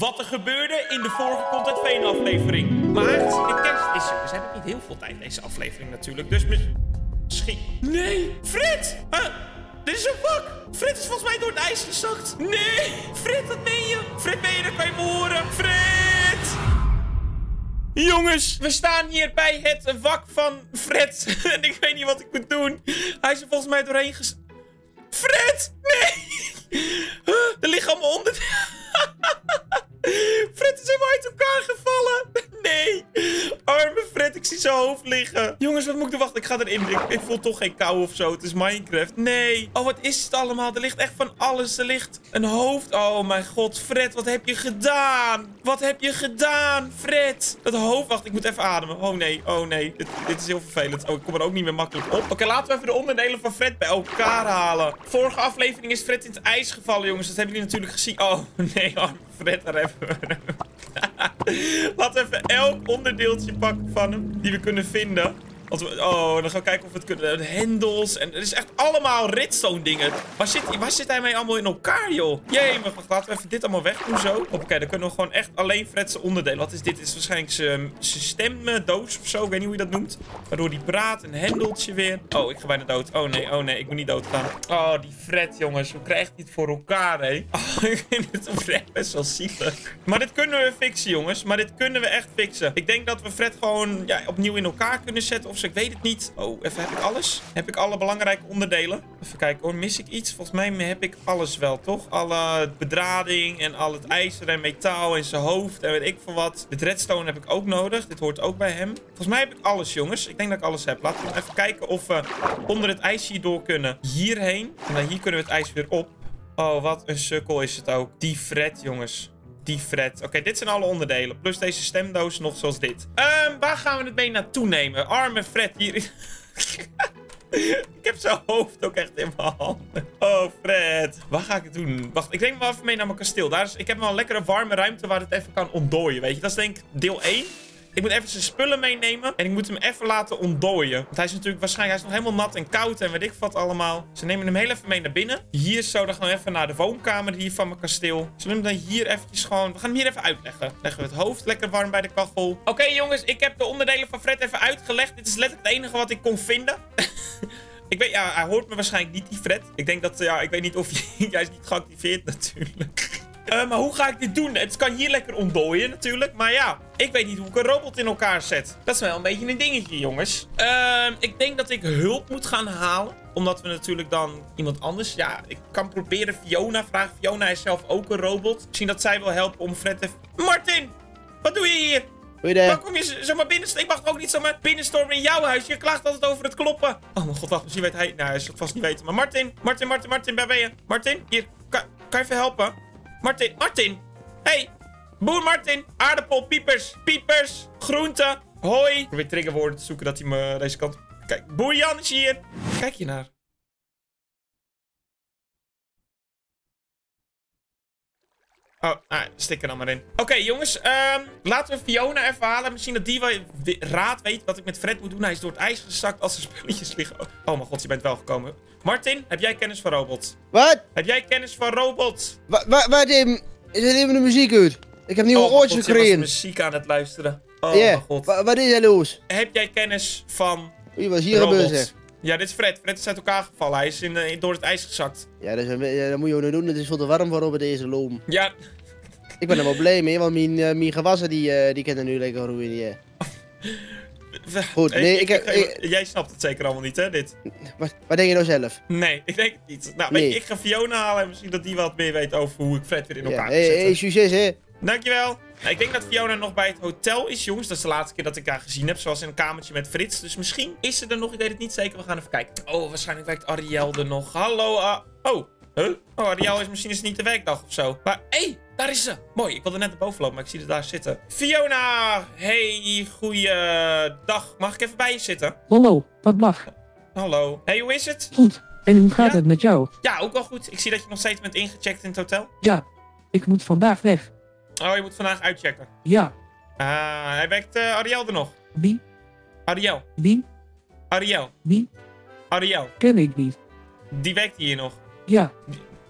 wat er gebeurde in de vorige Content Veen aflevering. Maar aangezien de kerst is, heb ik niet heel veel tijd deze aflevering natuurlijk. Dus mis- misschien... Nee! Frit! Huh? Dit is een bak! Frit is volgens mij door het ijs gezakt. Nee! Frit, wat meen je? Frit, ben je er? Je me horen? Frit! Jongens, we staan hier bij het wak van Fred. en ik weet niet wat ik moet doen. Hij is er volgens mij doorheen ges... Fred! Nee! Er liggen allemaal onder... Fred is helemaal uit elkaar gevallen. Nee. Arme Fred, ik zie zijn hoofd liggen. Jongens, wat moet ik doen? Wacht, ik ga erin. Ik, ik voel toch geen kou of zo. Het is Minecraft. Nee. Oh, wat is het allemaal? Er ligt echt van alles. Er ligt een hoofd. Oh mijn god, Fred, wat heb je gedaan? Wat heb je gedaan, Fred? Dat hoofd. Wacht, ik moet even ademen. Oh nee, oh nee. Dit, dit is heel vervelend. Oh, ik kom er ook niet meer makkelijk op. Oké, laten we even de onderdelen van Fred bij elkaar halen. Vorige aflevering is Fred in het ijs gevallen, jongens. Dat hebben jullie natuurlijk gezien. Oh nee, arme Fred, hem. Laten we even elk onderdeeltje pakken van hem die we kunnen vinden. We, oh, dan gaan we kijken of we het kunnen. De hendels. En het is echt allemaal redstone dingen. Waar zit, waar zit hij mee allemaal in elkaar, joh? Jee, maar laten we even dit allemaal weg doen zo. Oké, dan kunnen we gewoon echt alleen Fred's onderdelen. Wat is dit? Dit is waarschijnlijk zijn stemdoos of zo. Ik weet niet hoe je dat noemt. Waardoor die praat. Een hendeltje weer. Oh, ik ga bijna dood. Oh nee, oh nee, ik moet niet doodgaan. Oh, die Fred, jongens. Hoe krijgt hij het voor elkaar, hé? Oh, ik vind het oprecht best wel zielig. Maar dit kunnen we fixen, jongens. Maar dit kunnen we echt fixen. Ik denk dat we Fred gewoon ja, opnieuw in elkaar kunnen zetten. Of ik weet het niet. Oh, even, heb ik alles? Heb ik alle belangrijke onderdelen? Even kijken hoor, mis ik iets? Volgens mij heb ik alles wel, toch? Alle bedrading en al het ijzer en metaal en zijn hoofd en weet ik veel wat. Dit redstone heb ik ook nodig. Dit hoort ook bij hem. Volgens mij heb ik alles, jongens. Ik denk dat ik alles heb. Laten we even kijken of we onder het ijs hierdoor kunnen. Hierheen. En dan hier kunnen we het ijs weer op. Oh, wat een sukkel is het ook. Die Fred, jongens. Die Fred. Oké, dit zijn alle onderdelen. Plus deze stemdoos nog zoals dit. Ehm, waar gaan we het mee naartoe nemen? Arme Fred hier. ik heb zijn hoofd ook echt in mijn handen. Oh, Fred. Waar ga ik het doen? Wacht, ik neem hem even mee naar mijn kasteel. Daar is, ik heb wel een lekkere warme ruimte waar het even kan ontdooien, weet je. Dat is denk ik deel 1. Ik moet even zijn spullen meenemen. En ik moet hem even laten ontdooien. Want hij is natuurlijk waarschijnlijk... Hij is nog helemaal nat en koud en weet ik wat allemaal. Ze nemen hem heel even mee naar binnen. Hier zo, dan gaan we even naar de woonkamer hier van mijn kasteel. Zullen we hem dan hier eventjes gewoon... We gaan hem hier even uitleggen. Leggen we het hoofd lekker warm bij de kachel. Oké jongens, ik heb de onderdelen van Fred even uitgelegd. Dit is letterlijk het enige wat ik kon vinden. Ik weet, ja, hij hoort me waarschijnlijk niet, die Fred. Ik denk dat, ja, ik weet niet of hij... hij is niet geactiveerd natuurlijk. Eh, maar hoe ga ik dit doen? Het kan hier lekker ontdooien natuurlijk. Maar ja, ik weet niet hoe ik een robot in elkaar zet. Dat is wel een beetje een dingetje, jongens. Ehm, ik denk dat ik hulp moet gaan halen. Omdat we natuurlijk dan iemand anders... Ja, ik kan proberen Fiona vragen. Fiona is zelf ook een robot. Misschien dat zij wil helpen om Fred te... Martin! Wat doe je hier? Goeiedag. Waar kom je zomaar binnen? Ik mag ook niet zomaar binnenstormen in jouw huis. Je klaagt altijd over het kloppen. Oh mijn god, wacht. Misschien weet hij... Nou, hij zal het vast niet weten. Maar Martin, Martin, Martin, Martin, waar ben je? Martin, hier. Kan, kan je even helpen? Martin, Martin. Hey. Boer Martin. Aardappel, piepers, piepers, groente, hoi. Ik probeer triggerwoorden te zoeken dat hij me deze kant... Kijk, boer Jan is hier. Kijk je naar. Oh, ah, stik er dan maar in. Oké, jongens. ehm, laten we Fiona even halen. Misschien dat die raad weet wat ik met Fred moet doen. Hij is door het ijs gezakt als er spulletjes liggen. Oh, mijn god, je bent wel gekomen. Martin, heb jij kennis van robots? Wat? Heb jij kennis van robots? Wat, wat, wat even? Is er even de muziek uit? Ik heb nieuwe oh, oortjes gekregen. muziek aan het luisteren. Oh, mijn god. wa- wat is er los? Heb jij kennis van Wie was hier gebeurd zeg? Ja, dit is Fred. Fred is uit elkaar gevallen. Hij is in, eh, door het ijs gezakt. Ja, dat, is ja, dat moet je ook niet doen. Het is veel te warm voor op deze loom. Ja, Ik ben er wel blij mee, want mijn, eh, mijn gewassen die, eh, die kunnen nu lekker. Ja. Goed, nee, ik Jij snapt het zeker allemaal niet, hè, dit? Wat, wat denk je nou zelf? Nee, ik denk het niet. Nou, Nee. ik ga Fiona halen en misschien dat die wat meer weet over hoe ik Fred weer in Ja, elkaar kan hey, zetten. hey, succes hè. Dankjewel. Nou, ik denk dat Fiona nog bij het hotel is, jongens. Dat is de laatste keer dat ik haar gezien heb. Zoals in een kamertje met Frits. Dus misschien is ze er nog. Ik weet het niet zeker. We gaan even kijken. Oh, waarschijnlijk werkt Ariel er nog. Hallo. ah. oh. Huh? Oh, Ariel is misschien is het niet de werkdag of zo. Maar, hé, hey, daar is ze. Mooi. Ik wilde net naar boven lopen, maar ik zie haar daar zitten. Fiona. Hey, goeiedag. Mag ik even bij je zitten? Hallo, wat mag? Hallo. Hey, hoe is het? Goed. En hoe gaat Ja? het met jou? Ja, ook wel goed. Ik zie dat je nog steeds bent ingecheckt in het hotel. Ja, ik moet vandaag weg. Oh, je moet vandaag uitchecken. Ja, Ah, hij werkt eh, Ariel er nog. wie? Ariel. Wie? Ariel. Wie? Ariel. Ken ik niet. Die werkt hier nog. Ja.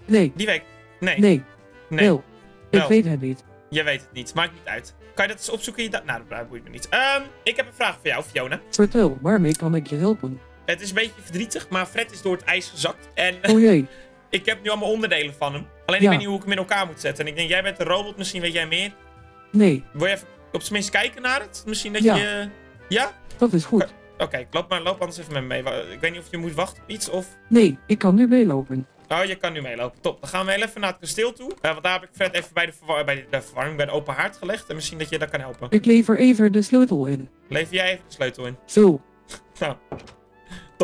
Nee, Die werkt. Nee. nee, Nee. wel. Ik weet het niet. Je weet het niet. Maakt niet uit. Kan je dat eens opzoeken? in Je da- nou, dat boeit me niet. Ehm, ik heb een vraag voor jou, Fiona. Vertel, waarmee kan ik je helpen? Het is een beetje verdrietig, maar Fred is door het ijs gezakt. En Oh jee, ik heb nu allemaal onderdelen van hem. Alleen ik weet niet hoe ik hem in elkaar moet zetten. En ik denk, jij bent een robot, misschien weet jij meer. nee, Wil je even op zijn minst kijken naar het? Misschien dat Ja. je... Ja? dat is goed. Oké, loop, maar, loop anders even met me mee. Ik weet niet of je moet wachten op iets of... Nee, ik kan nu meelopen. Oh, je kan nu meelopen. Top. Dan gaan we heel even naar het kasteel toe. Eh, want daar heb ik Fred even bij de, bij de verwarming, bij de open haard gelegd. En misschien dat je daar kan helpen. Ik lever even de sleutel in. Lever jij even de sleutel in. Zo, Nou,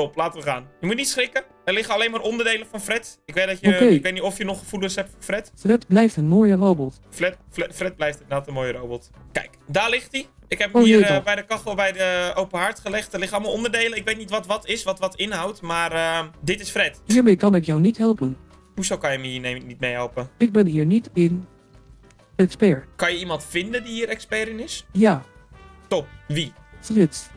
top. Laten we gaan. Je moet niet schrikken. Er liggen alleen maar onderdelen van Fred. Ik weet, dat je, ik weet niet of je nog gevoelens hebt voor Fred. Fred blijft een mooie robot. Fred, Fred, Fred blijft inderdaad een mooie robot. Kijk, daar ligt hij. Ik heb hem Oh, hier eh, bij de kachel bij de open haard gelegd. Er liggen allemaal onderdelen. Ik weet niet wat wat is, wat wat inhoudt. Maar eh, dit is Fred. Hiermee kan ik jou niet helpen. Hoezo kan je me hier niet mee helpen? Ik ben hier niet in. Expert. Kan je iemand vinden die hier expert in is? Ja, Top. Wie? Frits.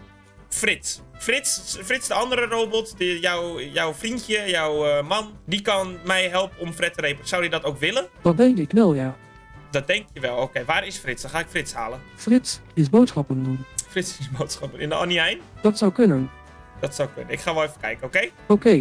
Frits. Frits, Frits de andere robot, die, jouw, jouw vriendje, jouw eh, man, die kan mij helpen om Fred te repareren. Zou hij dat ook willen? Dat denk ik wel, ja. Dat denk je wel. Oké, waar is Frits? Dan ga ik Frits halen. Frits is boodschappen doen. Frits is boodschapper in de Annie Heijn. Dat zou kunnen. Dat zou kunnen. Ik ga wel even kijken, oké? Oké,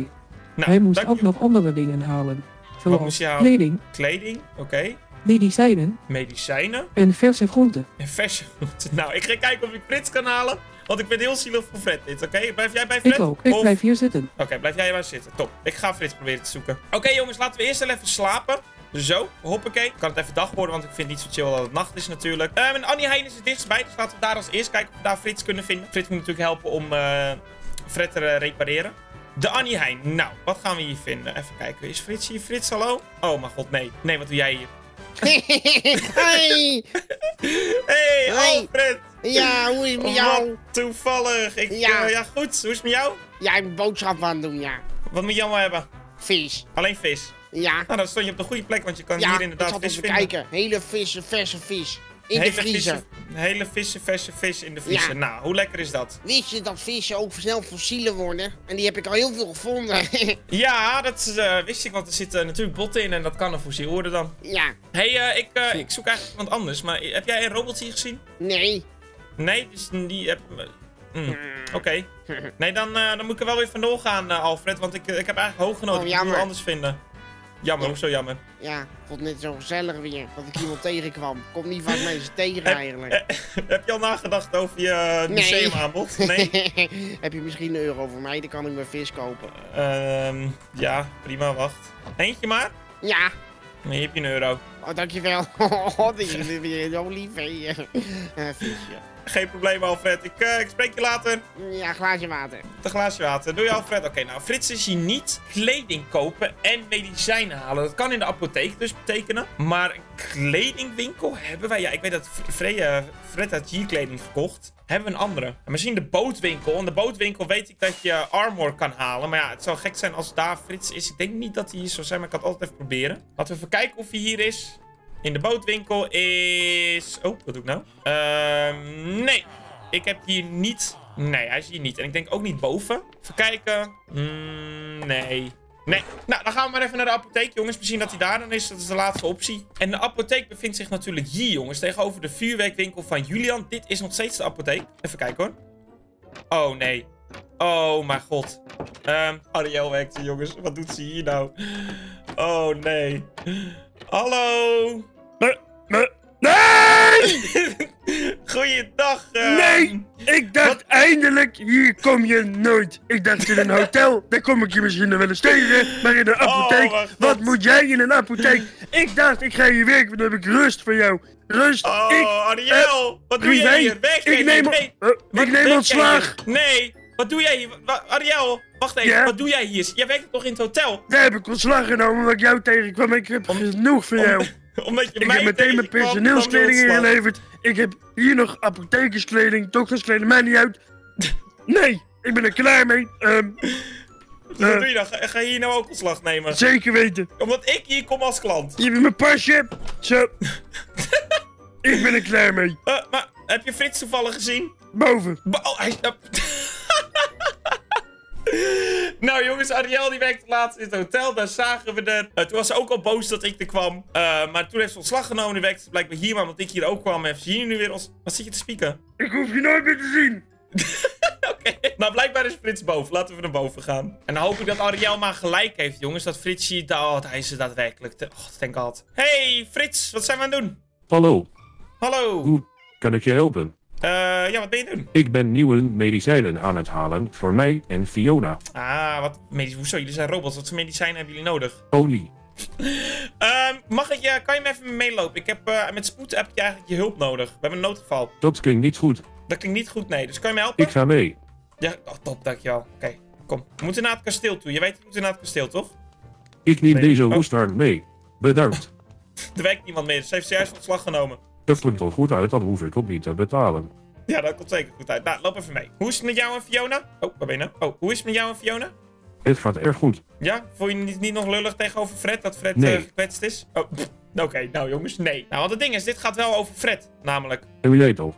Nou, hij moest ook nog andere dingen halen. Zoals kleding, Kleding, oké. medicijnen Medicijnen en verse groenten. en verse groenten. Nou, ik ga kijken of ik Frits kan halen. Want ik ben heel zielig voor Fred dit, oké? Blijf jij bij Fred? Ik ook, ik Of- blijf hier zitten. Oké, blijf jij maar zitten. Top. Ik ga Frits proberen te zoeken. Oké, jongens, laten we eerst wel even slapen. Zo, hoppakee. Kan het even dag worden, want ik vind het niet zo chill dat het nacht is natuurlijk. Ehm en Annie Heijn is het dichtstbij, dus laten we daar als eerst kijken of we daar Frits kunnen vinden. Frits moet natuurlijk helpen om eh, Fred te eh, repareren. De Annie Heijn. Nou, wat gaan we hier vinden? Even kijken. Is Frits hier? Frits, hallo? Oh, mijn god, nee. Nee, wat doe jij hier? Hoi! Hey, Hoi. Alfred! Ja, hoe is het met Wat jou? toevallig. Ik, Ja. ja. ja, goed. Hoe is het met jou? Ja, ik ben boodschap aan het doen, ja. Wat moet je allemaal hebben? Vis. Alleen vis. Ja. Nou, dan stond je op de goede plek, want je kan Ja, hier inderdaad vis vinden. kijken. Hele vissen, verse vis. In de hele vriezer. vissen- hele vissen, verse vis in de vriezer. Ja. Nou, hoe lekker is dat? Wist je dat vissen ook snel fossielen worden? En die heb ik al heel veel gevonden. Ja, dat eh, wist ik, want er zitten natuurlijk botten in en dat kan een fossiel worden dan. ja. Hé, hey, eh, ik, eh, ik zoek eigenlijk iemand anders, maar heb jij een robot hier gezien? Nee. Nee, dus die heb... mm, Oké. Nee, dan, eh, dan moet ik er wel weer vandoor gaan, eh, Alfred, want ik, eh, ik heb eigenlijk hooggenoten. Oh, ik moet iemand anders vinden. Jammer, Ja. hoezo jammer? Ja, ik vond het net zo gezellig weer. Dat ik iemand tegenkwam. Komt niet vaak mensen tegen eigenlijk. Eh, heb je al nagedacht over je Nee. museumaanbod? Nee? heb je misschien een euro voor mij? Dan kan ik mijn vis kopen. Ehm, ja, prima, wacht. Eentje maar? Ja. Nee, heb je een euro. Oh, dankjewel. Oh, die weer zo lief, visje. Geen probleem, Alfred. Ik, eh, ik spreek je later. Ja, glaasje water. Een glaasje water. Doe je, Alfred? Oké, nou, Frits is hier niet kleding kopen en medicijnen halen. Dat kan in de apotheek dus betekenen. Maar kledingwinkel hebben wij... Ja, ik weet dat Fred had hier kleding gekocht. Hebben we een andere? En misschien de bootwinkel. In de bootwinkel weet ik dat je armor kan halen. Maar ja, het zou gek zijn als daar Frits is. Ik denk niet dat hij hier zou zijn, maar ik kan het altijd even proberen. Laten we even kijken of hij hier is. In de bootwinkel is... Oh, wat doe ik nou? Ehm, nee. Ik heb hier niet... Nee, hij is hier niet. En ik denk ook niet boven. Even kijken. Mm, nee. Nee. Nou, dan gaan we maar even naar de apotheek, jongens. Misschien dat hij daar dan is. Dat is de laatste optie. En de apotheek bevindt zich natuurlijk hier, jongens. Tegenover de vuurwerkwinkel van Julian. Dit is nog steeds de apotheek. Even kijken, hoor. Oh, nee. Oh, mijn god. Ehm, Ariel werkt hier, jongens. Wat doet ze hier nou? Oh, nee. Hallo. Nee! Goeiedag. ehm. Nee! Ik dacht eindelijk, hier kom je nooit. Ik dacht in een hotel, daar kom ik je misschien nog wel eens tegen. Maar in een apotheek, mijn God. wat moet jij in een apotheek? Ik dacht, ik ga hier werken, dan heb ik rust voor jou. Rust, Oh, ik... Ariel. wat doe privé, hier? Weg, ik neem, nee. eh, Wat ik neem jij ontslag. Nee, wat doe jij hier? Wa- Ariel, wacht even. Ja? Wat doe jij hier? Jij werkt toch in het hotel? Daar heb ik ontslag genomen omdat ik jou tegenkwam. Ik heb genoeg van jou. Omdat je Ik mij heb meteen mijn personeelskleding ingeleverd. Ik heb hier nog apothekerskleding, dokterskleding, maakt niet uit. Nee, ik ben er klaar mee. Ehm, Dus eh, wat doe je dan? Ga, ga je hier nou ook ontslag nemen? zeker weten. Omdat ik hier kom als klant. Je hebt mijn pasje. Zo. ik ben er klaar mee. Eh, maar heb je Frits toevallig gezien? Boven. Oh, hij... Nou jongens, Ariel die werkte laatst in het hotel. Daar zagen we er. Toen was ze ook al boos dat ik er kwam. Eh, maar toen heeft ze ontslag genomen. Nu werkte ze blijkbaar hier. Maar omdat ik hier ook kwam, heeft ze hier nu weer ons... Wat zit je te spieken? Ik hoef je nooit meer te zien. Oké. Nou, blijkbaar is Frits boven. Laten we naar boven gaan. En dan hoop ik dat Ariel maar gelijk heeft, jongens. Dat Fritsje... Oh, hij is er daadwerkelijk. te- Oh, thank god. Hey, Frits. Wat zijn we aan het doen? Hallo, Hallo. hoe kan ik je helpen? Eh, ja, wat ben je doen? Ik ben nieuwe medicijnen aan het halen voor mij en Fiona. Ah, wat... Medisch... Hoezo? Jullie zijn robots. Wat voor medicijnen hebben jullie nodig? Olie. Ehm, mag ik je... Kan je me even meelopen? Ik heb... eh, met spoed heb je eigenlijk je hulp nodig. We hebben een noodgeval. Dat klinkt niet goed. Dat klinkt niet goed, nee. Dus kan je me helpen? Ik ga mee. Ja, oh, top, dankjewel. Oké, kom. We moeten naar het kasteel toe. Je weet, we moeten naar het kasteel, toch? Ik neem Nee. deze Oh. mee. Bedankt. Er werkt niemand meer, dus ze heeft zojuist ontslag genomen. Dat komt al goed uit, dan hoef ik ook niet te betalen. Ja, dat komt zeker goed uit. Nou, loop even mee. Hoe is het met jou en Fiona? Oh, waar ben je nou? Oh, hoe is het met jou en Fiona? Het gaat erg goed. Ja? Voel je niet, niet nog lullig tegenover Fred, dat Fred Nee. eh, gekwetst is? Oh. Oké, nou jongens, nee. Nou, want het ding is, dit gaat wel over Fred, namelijk. En wie weet toch?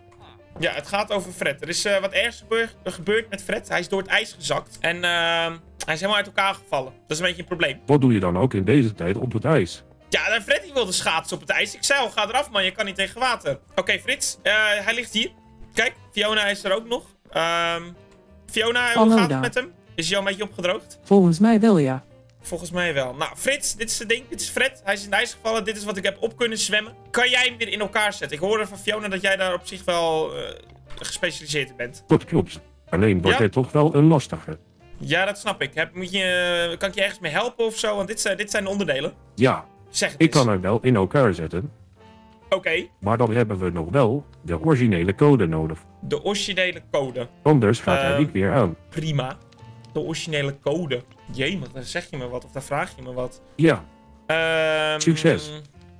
Ja, het gaat over Fred. Er is eh, wat ergs gebeurd, gebeurd met Fred. Hij is door het ijs gezakt. En ehm, hij is helemaal uit elkaar gevallen. Dat is een beetje een probleem. Wat doe je dan ook in deze tijd op het ijs? Ja, en Freddy wilde schaatsen op het ijs. Ik zei al, ga eraf man, je kan niet tegen water. Oké, Frits, eh, hij ligt hier. Kijk, Fiona is er ook nog. Ehm, Fiona, hoe Hallo gaat het daar. met hem? Is hij al een beetje opgedroogd? Volgens mij wel ja. Volgens mij wel. Nou, Frits, dit is het ding. Dit is Fred. Hij is in het ijs gevallen. Dit is wat ik heb op kunnen zwemmen. Kan jij hem weer in elkaar zetten? Ik hoorde van Fiona dat jij daar op zich wel eh, gespecialiseerd in bent. Dat klopt. Alleen wordt Ja? het toch wel een lastige. Ja, dat snap ik. Heb, moet je, kan ik je ergens mee helpen of zo? Want dit zijn, dit zijn de onderdelen. Ja, Zeg het ik eens. kan het wel in elkaar zetten. Oké, Maar dan hebben we nog wel de originele code nodig. de originele code. Anders gaat hij Ehm. niet weer aan. Prima. De originele code. Jemig, dan zeg je me wat of dan vraag je me wat. Ja, Ehm, Succes.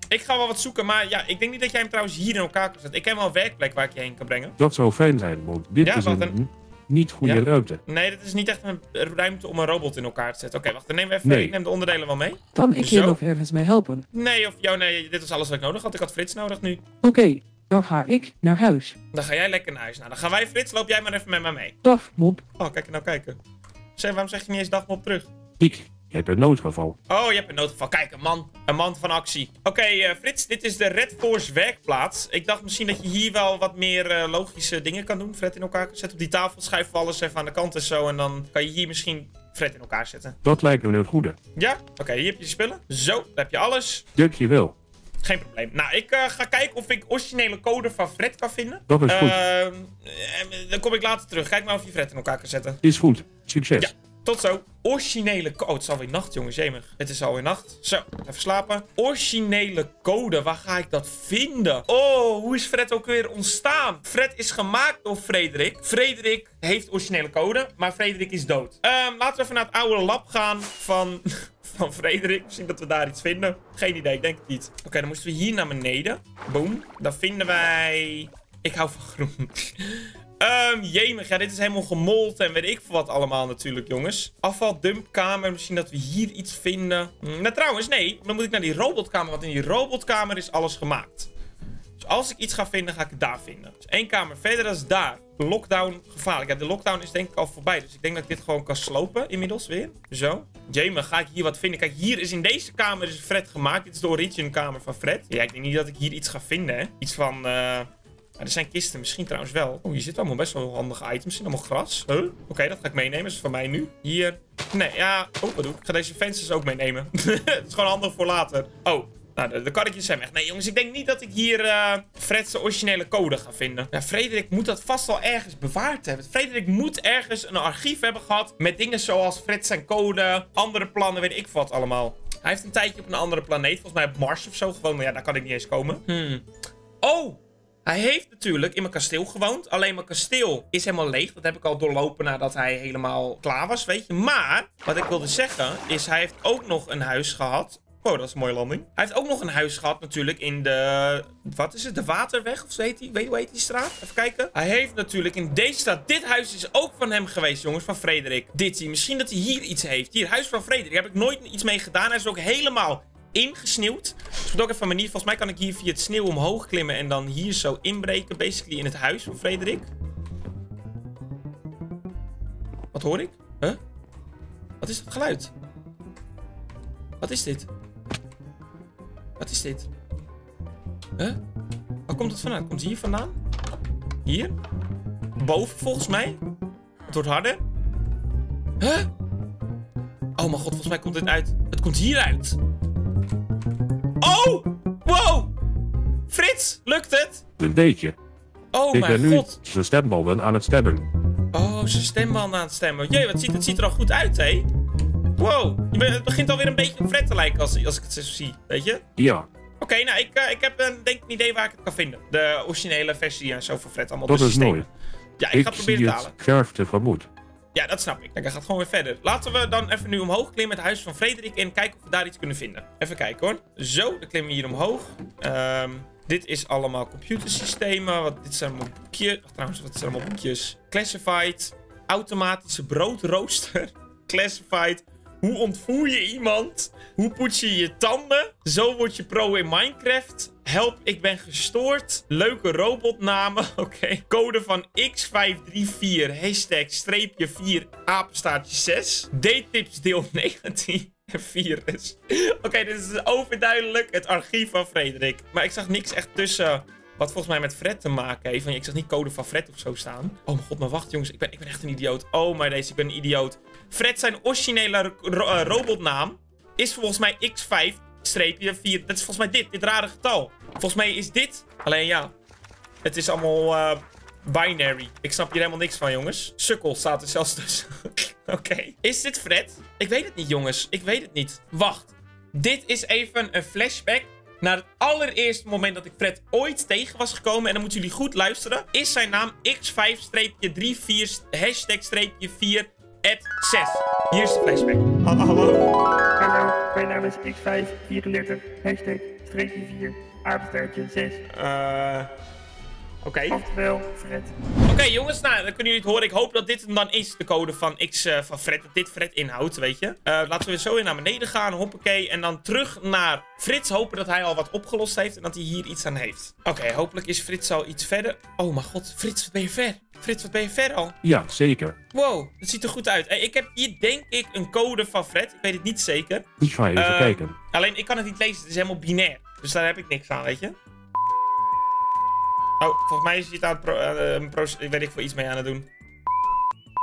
Ik ga wel wat zoeken, maar ja, ik denk niet dat jij hem trouwens hier in elkaar kan zetten. Ik heb wel een werkplek waar ik je heen kan brengen. dat zou fijn zijn, want dit Ja, is wacht, een niet goede Ja? ruimte. Nee, dit is niet echt een ruimte om een robot in elkaar te zetten. Oké, wacht, dan we even. Nee. Ik neem de onderdelen wel mee. Kan ik je nog ergens mee helpen? Nee, of jou, nee, dit was alles wat ik nodig had. Ik had Frits nodig nu. Oké, dan ga ik naar huis. Dan ga jij lekker naar huis. Nou, dan gaan wij, Frits, loop jij maar even met mij mee. Dag, mop. Oh, kijk nou kijken. Zeg, waarom zeg je niet eens dag op terug? Ik heb een noodgeval. Oh, je hebt een noodgeval. Kijk, een man. Een man van actie. Oké, eh, Frits, dit is de Red Force werkplaats. Ik dacht misschien dat je hier wel wat meer eh, logische dingen kan doen. Fred in elkaar zetten. Op die tafel schuiven we alles even aan de kant en zo. En dan kan je hier misschien Fred in elkaar zetten. Dat lijkt me een goede. Ja? Oké, hier heb je je spullen. Zo, daar heb je alles. Dankjewel. Geen probleem. Nou, ik eh, ga kijken of ik originele code van Fred kan vinden. Dat is goed. Ehm, eh, dan kom ik later terug. Kijk maar of je Fred in elkaar kan zetten. Is goed. Succes. Ja. Tot zo. Originele code. Oh, het is alweer nacht, jongens. Jemig. Het is alweer nacht. Zo, even slapen. Originele code. Waar ga ik dat vinden? Oh, hoe is Fred ook weer ontstaan? Fred is gemaakt door Frederik. Frederik heeft originele code, maar Frederik is dood. Ehm, laten we even naar het oude lab gaan van, van Frederik. Misschien dat we daar iets vinden. Geen idee, ik denk het niet. Oké, dan moesten we hier naar beneden. Boom. Dan vinden wij... Ik hou van groen. Ehm, jemig, ja, dit is helemaal gemolten en weet ik veel wat allemaal natuurlijk, jongens. Afvaldumpkamer, misschien dat we hier iets vinden. Hm, nou, trouwens, nee, dan moet ik naar die robotkamer, want in die robotkamer is alles gemaakt. Dus als ik iets ga vinden, ga ik het daar vinden. Dus één kamer verder, dat is daar. Lockdown gevaarlijk. Ja, de lockdown is denk ik al voorbij, dus ik denk dat ik dit gewoon kan slopen inmiddels weer. Zo. Jemig, ga ik hier wat vinden? Kijk, hier is in deze kamer is Fred gemaakt. Dit is de origin kamer van Fred. Ja, ik denk niet dat ik hier iets ga vinden, hè. Iets van... eh er zijn kisten, misschien trouwens wel. Oh, hier zitten allemaal best wel handige items in. Allemaal gras. Huh? Oké, dat ga ik meenemen. Dat is van mij nu. Hier. Nee, ja. Oh, wat doe ik? Ik ga deze fences ook meenemen. Het is gewoon handig voor later. Oh. Nou, de, de karretjes zijn weg. Nee, jongens, ik denk niet dat ik hier eh Fred's originele code ga vinden. Ja, Frederik moet dat vast wel ergens bewaard hebben. Frederik moet ergens een archief hebben gehad met dingen zoals Fred zijn code, andere plannen, weet ik wat allemaal. Hij heeft een tijdje op een andere planeet, volgens mij op Mars of zo gewoon. Maar ja, daar kan ik niet eens komen. Hmm. Oh, hij heeft natuurlijk in mijn kasteel gewoond. Alleen mijn kasteel is helemaal leeg. Dat heb ik al doorlopen nadat hij helemaal klaar was, weet je. Maar, wat ik wilde zeggen, is hij heeft ook nog een huis gehad. Oh, dat is een mooie landing. Hij heeft ook nog een huis gehad natuurlijk in de... Wat is het? De Waterweg of zo heet die? Weet hoe heet die straat? Even kijken. Hij heeft natuurlijk in deze straat... Dit huis is ook van hem geweest, jongens. Van Frederik. Dit zie. Misschien dat hij hier iets heeft. Hier, huis van Frederik. Daar heb ik nooit iets mee gedaan. Hij is ook helemaal ingesneeuwd. Dus ik moet ook even een manier. Volgens mij kan ik hier via het sneeuw omhoog klimmen en dan hier zo inbreken. Basically in het huis van Frederik. Wat hoor ik? Huh? Wat is dat geluid? Wat is dit? Wat is dit? Huh? Waar komt het vandaan? Komt het hier vandaan? Hier? Boven volgens mij? Het wordt harder. Huh? Oh mijn god, volgens mij komt dit uit. Het komt hieruit. Oh! Wow! Frits, lukt het? Een beetje. Oh ik mijn ben nu god. de stembanden aan het stemmen. Oh, zijn stembanden aan het stemmen. Jee, wat ziet, het ziet er al goed uit, hé. Wow, het begint alweer een beetje op Fred te lijken als, als ik het zo zie, weet je? Ja, Oké, nou, ik, eh, ik heb een, denk ik een idee waar ik het kan vinden. De originele versie en zo van Fred allemaal. dat is mooi. Ja, ik, Ik, ga proberen zie te het halen. scherp tegemoet. Ja, dat snap ik. Kijk, hij gaat gewoon weer verder. Laten we dan even nu omhoog klimmen het huis van Frederik en kijken of we daar iets kunnen vinden. Even kijken hoor. Zo, dan klimmen we hier omhoog. Ehm, dit is allemaal computersystemen. Wat, dit zijn allemaal boekjes. Ach, trouwens, wat zijn allemaal boekjes? Classified. Automatische broodrooster. Classified. Hoe ontvoer je iemand? Hoe poets je je tanden? Zo word je pro in Minecraft. Help, ik ben gestoord. Leuke robotnamen. Oké. Code van X534. Hashtag streepje 4 apenstaartje 6. Daytips deel 19. Virus. Oké, dit is overduidelijk het archief van Frederik. Maar ik zag niks echt tussen wat volgens mij met Fred te maken heeft. Ik zag niet code van Fred of zo staan. Oh mijn god, maar wacht jongens. Ik ben, ik ben echt een idioot. Oh maar deze, ik ben een idioot. Fred zijn originele eh, robotnaam is volgens mij X5 streepje 4. Dat is volgens mij dit, dit rare getal. Volgens mij is dit. Alleen ja, het is allemaal eh, binary. Ik snap hier helemaal niks van, jongens. Sukkel staat er zelfs tussen. Oké. Is dit Fred? Ik weet het niet, jongens. Ik weet het niet. Wacht. Dit is even een flashback naar het allereerste moment dat ik Fred ooit tegen was gekomen. En dan moeten jullie goed luisteren. Is zijn naam x5-34 hashtag-4 at 6. Hier is de flashback. Hallo. Hallo, mijn naam is X534, hashtag streepje 4, apenstaartje 6. Eh... Oké. Oftewel, Fred. Oké, jongens, nou, dan kunnen jullie het horen. Ik hoop dat dit hem dan is, de code van X eh, van Fred. Dat dit Fred inhoudt, weet je. Eh, laten we zo weer naar beneden gaan, hoppakee. En dan terug naar Frits. Hopen dat hij al wat opgelost heeft en dat hij hier iets aan heeft. Oké, hopelijk is Frits al iets verder. Oh mijn god, Frits, wat ben je ver? Frits, wat ben je ver al? Ja, zeker. Wow, het ziet er goed uit. Hey, ik heb hier denk ik een code van Fred. Ik weet het niet zeker. Ik ga even Eh, kijken. Alleen, ik kan het niet lezen. Het is helemaal binair. Dus daar heb ik niks aan, weet je. Oh, volgens mij is hij het aan het pro eh, een ik weet ik voor iets mee aan het doen.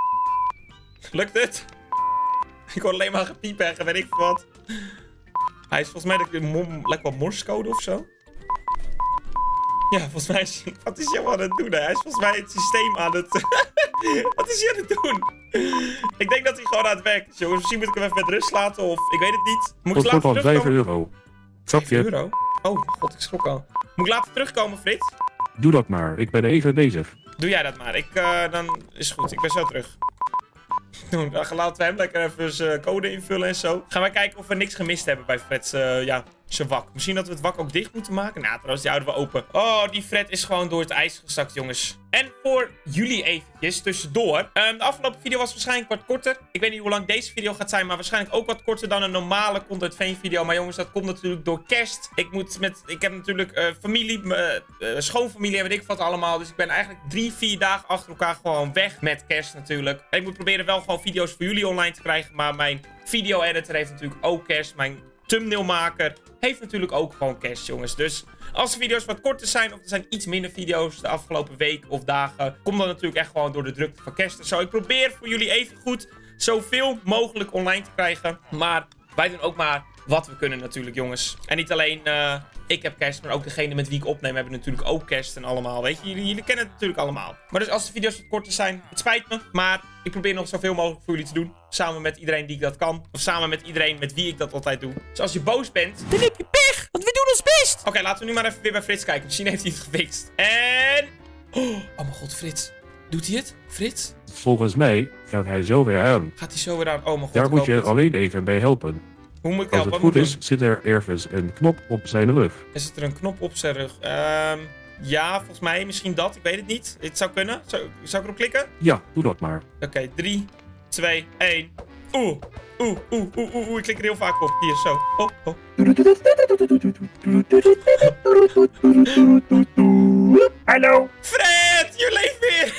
Lukt het? Ik hoor alleen maar gepiep en weet ik wat. Hij is volgens mij lekker wat morsecode of zo. Ja, volgens mij is. Wat is hij aan het doen? hè? Hij is volgens mij het systeem aan het... wat is hij aan het doen? ik denk dat hij gewoon aan het werk is, jongens. Misschien moet ik hem even met rust laten of... Ik weet het niet. Moet ik later van 5 terugkomen? euro. Snap 5 je? euro? Oh, god, ik schrok al. Moet ik later terugkomen, Frits? Doe dat maar. Ik ben even bezig. Doe jij dat maar. Ik, eh, dan is goed. Ik ben zo terug. Dan laten we hem lekker even zijn code invullen en zo. Gaan wij kijken of we niks gemist hebben bij Fred's, eh, ja, zijn wak. Misschien dat we het wak ook dicht moeten maken. Nou, trouwens, die houden we open. Oh, die Fred is gewoon door het ijs gezakt, jongens. En voor jullie eventjes tussendoor. Ehm, de afgelopen video was waarschijnlijk wat korter. Ik weet niet hoe lang deze video gaat zijn, maar waarschijnlijk ook wat korter dan een normale Content Veen video. Maar jongens, dat komt natuurlijk door kerst. Ik moet met, ik heb natuurlijk eh, familie, eh, schoonfamilie en ik wat allemaal. Dus ik ben eigenlijk drie, vier dagen achter elkaar gewoon weg met kerst natuurlijk. Ik moet proberen wel gewoon video's voor jullie online te krijgen. Maar mijn video editor heeft natuurlijk ook kerst. Mijn thumbnailmaker heeft natuurlijk ook gewoon kerst, jongens. Dus als de video's wat korter zijn of er zijn iets minder video's de afgelopen week of dagen, komt dat natuurlijk echt gewoon door de drukte van kerst. en Zo, ik probeer voor jullie even goed zoveel mogelijk online te krijgen. Maar wij doen ook maar wat we kunnen natuurlijk, jongens. En niet alleen eh, ik heb kerst, maar ook degene met wie ik opneem hebben natuurlijk ook kerst en allemaal. Weet je, jullie, jullie kennen het natuurlijk allemaal. Maar dus als de video's wat korter zijn, het spijt me. Maar ik probeer nog zoveel mogelijk voor jullie te doen. Samen met iedereen die ik dat kan. Of samen met iedereen met wie ik dat altijd doe. Dus als je boos bent, dan heb je pech. Want we doen ons best. Oké, laten we nu maar even weer bij Frits kijken. Misschien heeft hij het gefixt. En... Oh, oh mijn god, Frits. Doet hij het? Frits? Volgens mij gaat hij zo weer aan. Gaat hij zo weer aan? Oh mijn god, Daar moet je het. alleen even bij helpen. Hoe moet ik Als het goed is, zit er ergens een knop op zijn rug. Er zit er een knop op zijn rug. Ehm... Ja, volgens mij misschien dat. Ik weet het niet. Het zou kunnen. Zou, zou ik erop klikken? Ja, doe dat maar. Oké, 3, 2, 1. Oeh, oeh, oeh, oeh, oeh, oeh. Ik klik er heel vaak op. Hier, zo. Oh, oh. Hallo, Fred, je leeft weer!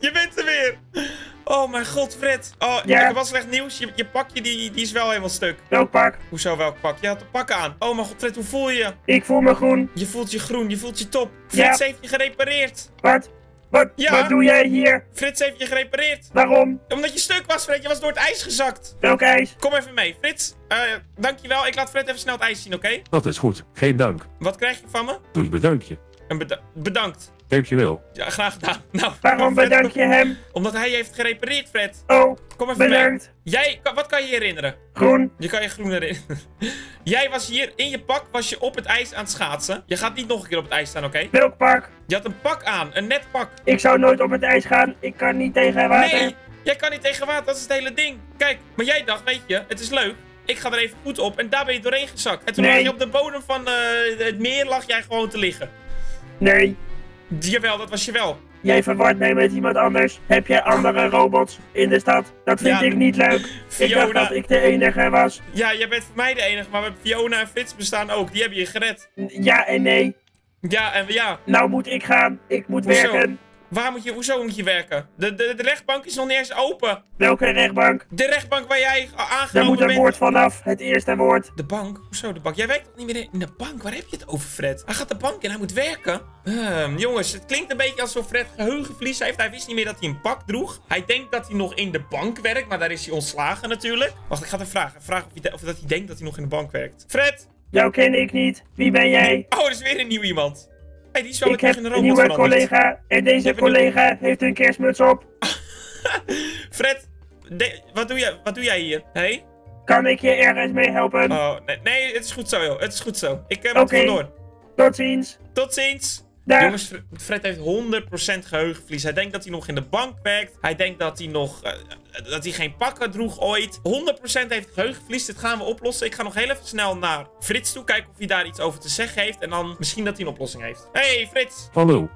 je bent er weer! Oh mijn god, Fred. Oh, Ja. ik wel slecht nieuws. Je, je pakje die, die is wel helemaal stuk. Welk pak? Hoezo welk pak? Je had een pak aan. Oh mijn god, Fred, hoe voel je je? Ik voel me groen. Je voelt je groen, je voelt je top. Ja. Frits heeft je gerepareerd. Wat? Wat, Ja. wat doe jij hier? Frits heeft je gerepareerd. Waarom? Omdat je stuk was, Fred. Je was door het ijs gezakt. Welk ijs? Kom even mee. Frits, eh, dankjewel. Ik laat Fred even snel het ijs zien, oké? Dat is goed. Geen dank. Wat krijg je van me? Een bedankje. Een beda- bedankt. Dankjewel. Ja, graag gedaan. Nou, Waarom Fred, bedank je hem? Omdat hij je heeft gerepareerd, Fred. Oh, Kom even mee. bedankt. Jij, wat kan je je herinneren? Groen. Je kan je groen herinneren. Jij was hier in je pak, was je op het ijs aan het schaatsen. Je gaat niet nog een keer op het ijs staan, oké? Welk pak? Je had een pak aan, een net pak. Ik zou nooit op het ijs gaan. Ik kan niet tegen water. Nee, jij kan niet tegen water, dat is het hele ding. Kijk, maar jij dacht, weet je, het is leuk. Ik ga er even goed op en daar ben je doorheen gezakt. En toen Nee. lag je op de bodem van eh, het meer lag jij gewoon te liggen. Nee. Jawel, dat was je wel. Jij verwart mij met iemand anders. Heb jij andere robots in de stad? Dat vind Ja. ik niet leuk. Ik Fiona. dacht dat ik de enige was. Ja, jij bent voor mij de enige, maar Fiona en Frits bestaan ook. Die hebben je gered. Ja en nee. Ja, en ja. Nou moet ik gaan. Ik moet Hoezo? werken. Waar moet je, hoezo moet je werken? De, de, de rechtbank is nog niet eens open. Welke rechtbank? De rechtbank waar jij Daar aangenomen moet een bent. woord vanaf. Het eerste woord. De bank? Hoezo de bank? Jij werkt toch niet meer in de bank? Waar heb je het over, Fred? Hij gaat de bank in, hij moet werken. Ehm, jongens, het klinkt een beetje alsof Fred geheugenverlies heeft. Hij wist niet meer dat hij een pak droeg. Hij denkt dat hij nog in de bank werkt, maar daar is hij ontslagen natuurlijk. Wacht, ik ga het hem vragen. Vraag of, hij of dat hij denkt dat hij nog in de bank werkt. Fred! Jou ken ik niet. Wie ben jij? Oh, er is weer een nieuw iemand. Hé, die is wel Ik heb een nieuwe veranderd. collega. En deze een collega heeft een kerstmuts op. Fred, de- wat, doe jij, wat doe jij hier? Hé? Kan ik je ergens mee helpen? Oh, nee, nee, het is goed zo, joh. Het is goed zo. Ik heb Oké. het vandoor. Tot ziens. Tot ziens. Jongens, Fre- Fred heeft 100% geheugenverlies. Hij denkt dat hij nog in de bank werkt. Hij denkt dat hij nog... eh, eh, dat hij geen pakken droeg ooit. 100% heeft geheugenverlies. Dit gaan we oplossen. Ik ga nog heel even snel naar Frits toe. Kijken of hij daar iets over te zeggen heeft. En dan misschien dat hij een oplossing heeft. Hey Frits. Hallo.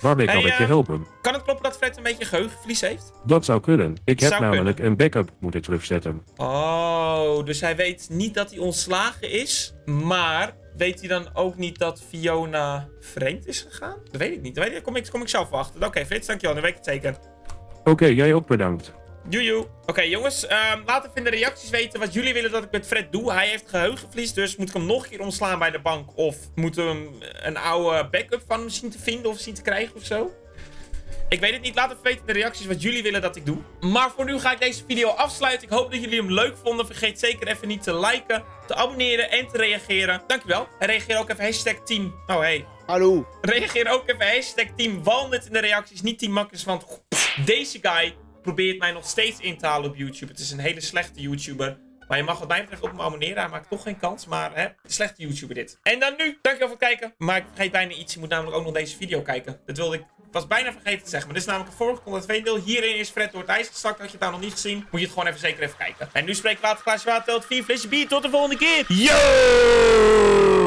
Waarmee kan Hey, ik je eh, helpen? Kan het kloppen dat Fred een beetje geheugenverlies heeft? Dat zou kunnen. Ik heb Zou namelijk een backup moeten terugzetten. Oh, dus hij weet niet dat hij ontslagen is. Maar weet hij dan ook niet dat Fiona vreemd is gegaan? Dat weet ik niet. Ik, kom, ik, kom ik zelf achter. Oké, Frits, dankjewel. Dan weet ik het zeker. Oké, jij ook bedankt. Joejoe. Oké, jongens. ehm, laat even in de reacties weten wat jullie willen dat ik met Fred doe. Hij heeft geheugenverlies, dus moet ik hem nog een keer omslaan bij de bank? Of moeten we hem een oude backup van hem zien te vinden of zien te krijgen of zo? Ik weet het niet. Laat even weten in de reacties wat jullie willen dat ik doe. Maar voor nu ga ik deze video afsluiten. Ik hoop dat jullie hem leuk vonden. Vergeet zeker even niet te liken, te abonneren en te reageren. Dankjewel. En reageer ook even hashtag team. Oh, hey. Hallo. Reageer ook even hashtag Team Walnut in de reacties. Niet Team Makkers, want deze guy probeert mij nog steeds in te halen op YouTube. Het is een hele slechte YouTuber. Maar je mag wat mij betreft op me abonneren. Hij maakt toch geen kans, maar hè, slechte YouTuber dit. En dan nu, dankjewel voor het kijken. Maar ik vergeet bijna iets. Je moet namelijk ook nog deze video kijken. Dat wilde ik, was bijna vergeten te zeggen. Maar dit is namelijk een voorgekomen tweede deel. Hierin is Fred door het ijs gestakt. Had je het nou nog niet gezien, moet je het gewoon even zeker even kijken. En nu spreek ik later glaasje water, telt 4 flesje bier. Tot de volgende keer. Yo!